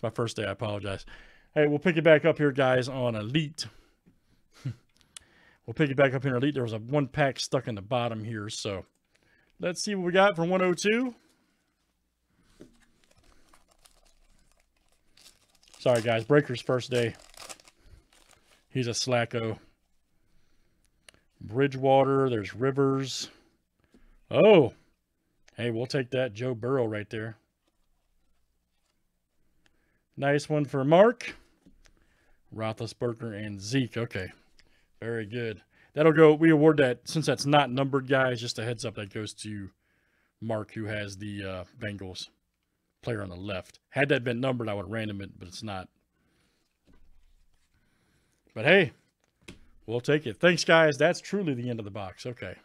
It's my first day. I apologize. Hey, we'll pick it back up here, guys, on Elite. we'll pick it back up here in Elite. There was a one pack stuck in the bottom here, so let's see what we got from 102. Sorry, guys. Breaker's first day. He's a slacko. Bridgewater. There's Rivers. Oh. Hey, we'll take that. Joe Burrow right there. Nice one for Mark. Roethlisberger and Zeke. Okay. Very good. That'll go. We award that, since that's not numbered, guys, just a heads up, that goes to Mark, who has the uh, Bengals player on the left. Had that been numbered, I would random it, but it's not. But hey, we'll take it. Thanks, guys. That's truly the end of the box. Okay.